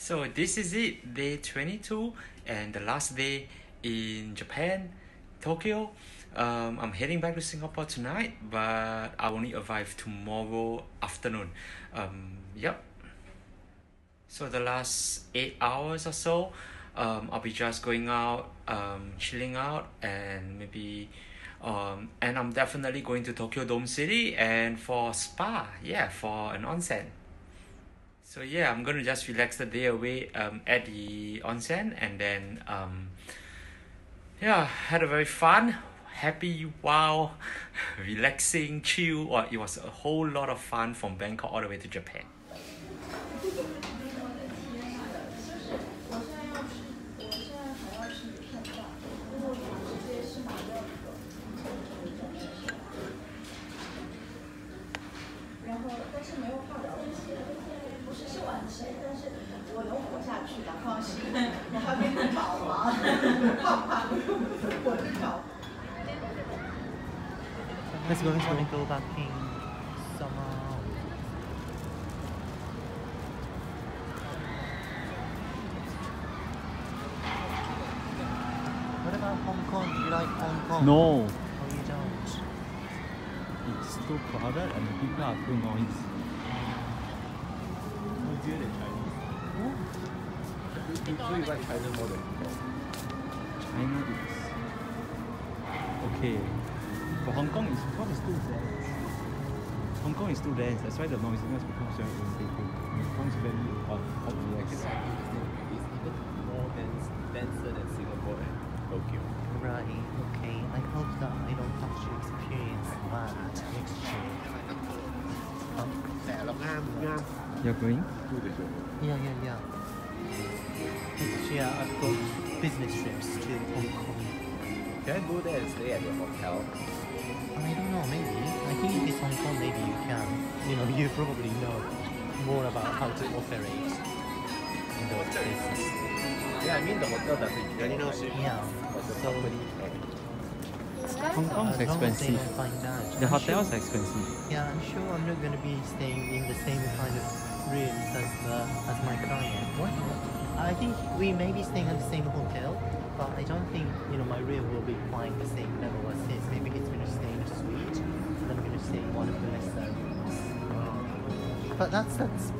So this is it, day 22 and the last day in Japan, Tokyo. Um, I'm heading back to Singapore tonight, but I only arrive tomorrow afternoon. Um, yep. So the last eight hours or so, um, I'll be just going out, um, chilling out, and maybe, um, and I'm definitely going to Tokyo Dome City and for spa, yeah, for an onsen. So yeah, I'm gonna just relax the day away um, at the onsen and then um, yeah, had a very fun, happy, wow, relaxing, chill. Or it was a whole lot of fun from Bangkok all the way to Japan. Let's go, let's go. go back in summer. What about Hong Kong? Do you like Hong Kong? No, Oh, you don't? it's too crowded and the people are too noisy. So you like China more than China is okay. But Hong Kong is what is too dense. Hong Kong is still dense. That's why the noisiness becomes very irritating. It becomes very ob- obvious. It's like it's, it's even more dense, denser than Singapore and Tokyo. Right, okay. I hope that I don't have to experience that next year. Um, You're going? yeah, yeah, yeah. Next I've got business trips to Hong Kong. Can I go there and stay at your hotel? I don't know, maybe. I think if it's Hong Kong, maybe you can. You know, you probably know more about how to operate in those places. Yeah, I mean the hotel doesn't care. Yeah. But the So. Hong uh, Kong is as long as they expensive. find out. The I'm hotels sure- are expensive. Yeah, I'm sure I'm not going to be staying in the same kind of rooms as the as my client. What? I think we may be staying at the same hotel, but I don't think you know my room will be quite the same level as his. Maybe he's going to stay in a suite, and I'm going to stay in one of the lesser rooms. But that's that's